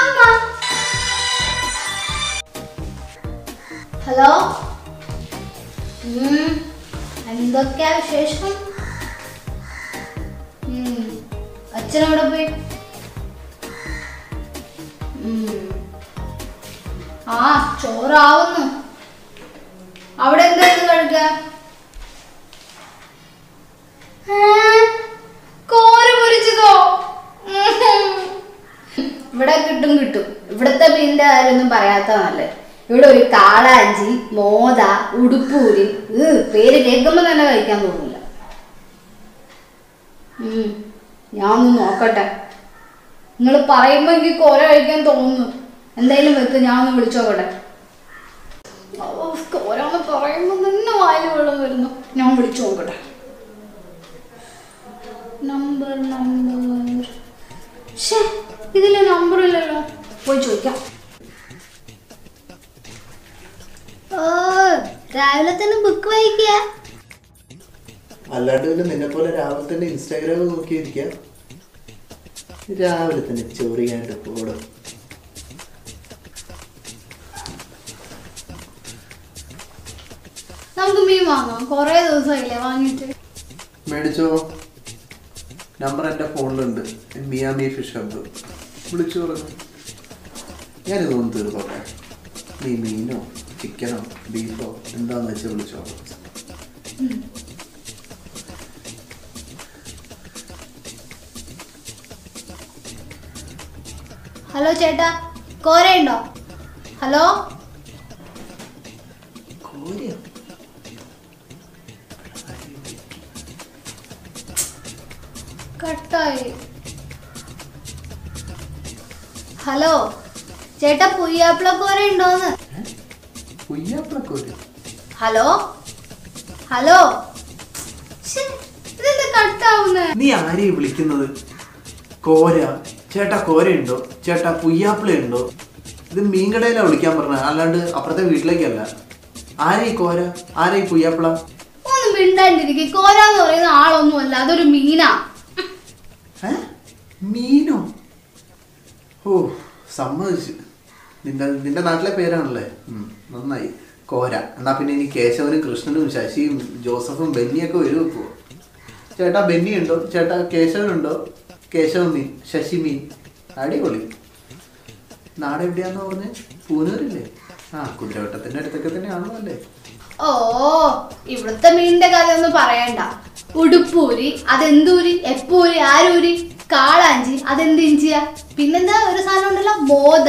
അമ്മ. ഹലോ? എന്തൊക്കെയാ വിശേഷം? അച്ഛനവിടെ പോയി. ആ ചോറാവുന്നു. അവിടെ എന്തായിരുന്നു കഴിക്കാൻ ഏ? കോര പൊരിച്ചതോ ഉം. ഇവിടെ കിട്ടും. ഇവിടുത്തെ മീനിന്റെ കാര്യമൊന്നും പറയാത്ത നല്ലത് ഇവിടെ ഒരു കാളാഞ്ചി മോത ഉടുപ്പൂരി പേര് കേൾക്കുമ്പോ തന്നെ കഴിക്കാൻ തോന്നില്ല ഞാൻ ഒന്ന് നോക്കട്ടെ. നിങ്ങൾ പറയുമ്പോ എനിക്ക് കോര കഴിക്കാൻ തോന്നുന്നു. എന്തായാലും വെക്ക് ഞാൻ ഒന്ന് വിളിച്ചോക്കട്ടെ ഓ, കോരാന്ന് പറയുമ്പോ തന്നെ വായിൽ വെള്ളം വരുന്നു. ഞാൻ വിളിച്ചു നോക്കട്ടെ. നമ്പർ നമ്പർ ഷേ നമ്പർ ഇല്ലല്ലോ. പോയി ചോദിക്കാം ഓ രാവിലെ തന്നെ ബുക്ക് വായിക്കുക അല്ലാണ്ട് പിന്നെ നിന്നെ പോലെ രാവിലെ തന്നെ ഇൻസ്റ്റാഗ്രാം നോക്കിയിരിക്കാം. രാവിലെ തന്നെ ചോറിയായിട്ട് പോടും. നമുക്ക് മീൻ വാങ്ങാം. കൊറേ ദിവസമായില്ലേ വാങ്ങിയിട്ട്. മേടിച്ചോ? നമ്പർ എന്റെ ഫോണിലുണ്ട്. മിയാമി ഫിഷ് ഹബ്ബ് വിളിച്ചു പറഞ്ഞു. ഞാനിതൊന്ന് തീർത്തോട്ടെ. നീ മീനോ ചിക്കനോ ബീഫോ എന്താന്ന് വെച്ചാൽ വിളിച്ചോ? ഹലോ ചേട്ടാ കോരയുണ്ടോ? ഹലോ? കോരിയോ? കട്ടായി. ഹലോ? ചേട്ടാ പുയ്യാപ്പിളക്കോര ഉണ്ടോന്ന്? പുയ്യാപ്പിളക്കോരി ഹലോ? ഹലോ? നീ ആരെയും വിളിക്കുന്നത്? കോര. ചേട്ടാ കോരയുണ്ടോ? ചേട്ടാ പുയ്യാപ്പിളയുണ്ടോ ഇത് മീൻകടയിലാണ് വിളിക്കാൻ പറഞ്ഞ. അല്ലാണ്ട് അപ്പുറത്തെ വീട്ടിലേക്കല്ല. ആരെ ഈ കോര? ആരെ ഈ പുയ്യാപ്പിള ഒന്ന് മിണ്ടാണ്ടിരിക്കും. കോര എന്ന് പറയുന്ന ആളൊന്നുമല്ല. അതൊരു മീനാ? മീനോ? ഓ സമ്മതിച്ചു. നിന്റെ നിന്റെ നാട്ടിലെ പേരാണല്ലേ? നന്നായി. കോര. എന്നാ പിന്നെ ഇനി കേശവനും കൃഷ്ണനും ശശിയും ജോസഫും ബെന്നിയൊക്കെ വരും ഇപ്പോ. ചേട്ടാ ബെന്നി ഉണ്ടോ ചേട്ടാ കേശവനുണ്ടോ? കേശവ മീൻ ശശി മീൻ. അടിപൊളി. നാട് എവിടെയാന്ന് പറഞ്ഞ്? പൂനൂരില്ലേ? ആ കുതിരവട്ടത്തിന്റെ അടുത്തൊക്കെ തന്നെയാണോ അല്ലേ? ഓ ഇവിടുത്തെ മീനിന്റെ കാര്യം ഒന്നും പറയണ്ട. ഉടുപ്പൂരി അതെന്തൂരി? എപ്പൂരി ആരൂരി? കാളാഞ്ചി അതെന്ത് ഇഞ്ചിയ? പിന്നെന്താ ഒരു സാധനം ഉണ്ടല്ലോ? മോദ.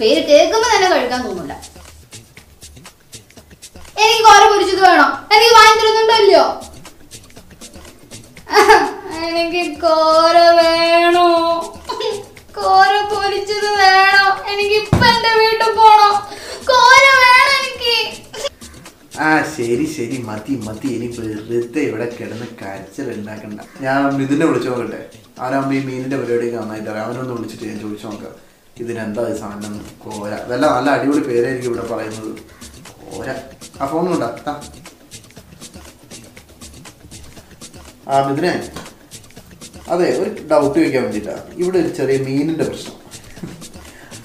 പേര് കേൾക്കുമ്പോ തന്നെ കഴിക്കാൻ തോന്നില്ല എനിക്ക് കോര പൊരിച്ചത് വേണോ. എനിക്ക് വാങ്ങി തരുന്നുണ്ടോ ഇല്ലയോ? എനിക്ക് കോര വേണോ? കോര പൊരിച്ചത് വേണോ? എനിക്ക് ഇപ്പൊ എന്റെ വീട്ടിൽ പോണോ. കോര വേണം എനിക്ക്. ആ ശരി ശരി. മതി മതി. ഇനി വെറുതെ ഇവിടെ കിടന്ന് കരച്ചിൽ ഉണ്ടാക്കണ്ട. ഞാൻ മിഥുനെ വിളിച്ചു നോക്കട്ടെ. ആരാമ്പ ഈ മീനിന്റെ പരിപാടിയൊക്കെ നന്നായിട്ട് അവനൊന്ന് വിളിച്ചിട്ട് ഞാൻ ചോദിച്ചു നോക്കാം. ഇതിനെന്താ ഈ സാധനം? കോര വല്ല നല്ല അടിപൊളി പേരായിരിക്കും ഇവിടെ പറയുന്നത്. കോര ആ ഫോൺ കൊണ്ടാ. താ. ആ മിഥുനെ. അതെ ഒരു ഡൗട്ട് ചോദിക്കാൻ വേണ്ടിയിട്ടാണ് ഇവിടെ ഒരു ചെറിയ മീനിന്റെ പ്രശ്നം.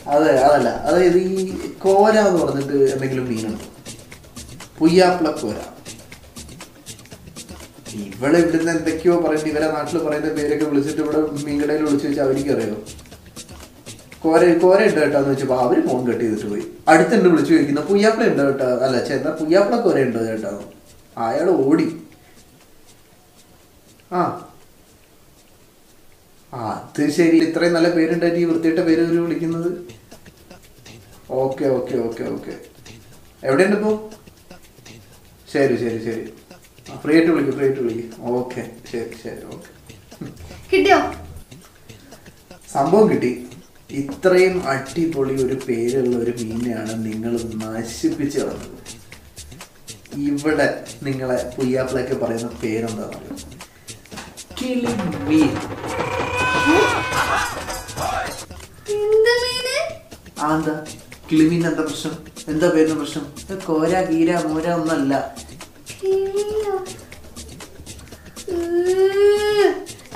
അതെ അതല്ല. അതായത് ഈ കോര എന്ന് പറഞ്ഞിട്ട് എന്തെങ്കിലും മീനുണ്ടോ? പുയ്യാപ്പിള കോര. ഇവളെ ഇവിടുന്ന് എന്തൊക്കെയോ പറയുന്നത് ഇവരെ നാട്ടിൽ പറയുന്ന പേരൊക്കെ വിളിച്ചിട്ട് ഇവിടെ മീൻകടയിൽ വിളിച്ചു വെച്ചാൽ അവർക്ക് അറിയോ കോര കോര ഉണ്ട് കേട്ടോ എന്ന് വെച്ചപ്പോ അവർ ഫോൺ കട്ട് ചെയ്തിട്ട് പോയി. അടുത്തുണ്ട് വിളിച്ചു ചോദിക്കുന്ന പുയ്യാപ്പിള ഉണ്ടോ കേട്ടോ? അല്ല ചേട്ടാ പുയ്യാപ്പള കോര ഉണ്ടോ കേട്ടോ. അയാൾ ഓടി. ആ. ആ അത് ശരി. ഇത്രയും നല്ല പേരുണ്ടായിട്ട് ഈ വൃത്തിയിട്ട പേര് ഇവർ വിളിക്കുന്നത്. Okay okay okay okay. എവിടെയുണ്ട് ഇപ്പോ? ശരി ശരി ശരി. ഫ്രീ ആയിട്ട് വിളിക്കും ഫ്രീ ആയിട്ട് വിളിക്കും. ഓക്കെ ശരി ശരി ഓക്കെ. കിട്ടിയോ? സംഭവം കിട്ടി. ഇത്രയും അടിപൊളി ഒരു പേരുള്ള ഒരു മീനെയാണ് നിങ്ങൾ നശിപ്പിച്ച് കളഞ്ഞത്. ഇവിടെ നിങ്ങളെ പുയ്യാപ്പിളൊക്കെ പറയുന്ന പേരെന്താ എന്ത് മീന് ആ എന്താ? കിളിമീൻ എന്താ പ്രശ്നം? എന്താ പേരിന് പ്രശ്നം? കോര കീര മോര ഒന്നല്ല?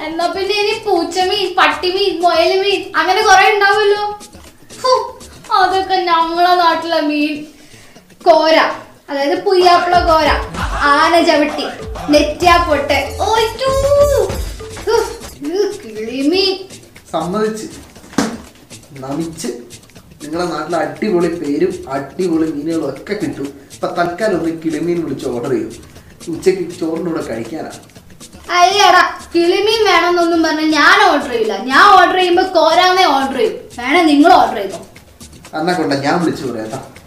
എന്നാ പിന്നെ ഇനി പൂച്ചമീൻ പട്ടിമീൻ മുയലുമീൻ അങ്ങനെ കുറെ ഉണ്ടാവുമല്ലോ. അതൊക്കെ ഞങ്ങളെ നാട്ടിലെ മീൻ. കോര അതായത് പുയ്യാപ്പിള കോര ആന ചവിട്ടി നെറ്റാപ്പൊട്ട് പൊട്ട്. ഹു, കിളിമീൻ. സമ്മതിച്ച്. നമിച്ച്. നിങ്ങളെ നാട്ടിലെ അടിപൊളി പേരും അടിപൊളി മീനുകളും ഒക്കെ കിട്ടും. ഇപ്പൊ തൽക്കാലം ഒന്ന് കിളിമീൻ വിളിച്ച് ഓർഡർ ചെയ്യും. ഉച്ചയ്ക്ക് ചോറിന്റെ കൂടെ കഴിക്കാനാണ് അയ്യടാ കിളിമീൻ വേണമെന്നൊന്നും പറഞ്ഞ് ഞാൻ ഓർഡർ ചെയ്യില്ല. ഞാൻ ഓർഡർ ചെയ്യുമ്പോ കോരാന്നേ ഓർഡർ ചെയ്യും. വേണേ നിങ്ങൾ ഓർഡർ ചെയ്തോ. എന്നാ കൊണ്ട ഞാൻ വിളിച്ചു പറയാം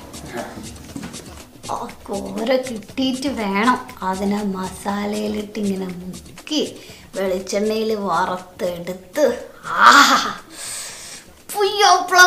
ആ കോര കിട്ടിയിട്ട് വേണം. അതിനെ മസാലയിലിട്ട് ഇങ്ങനെ മുക്കി വെളിച്ചെണ്ണയിൽ വറുത്തെടുത്ത്. ആഹാ. പുയ്യോപ്പള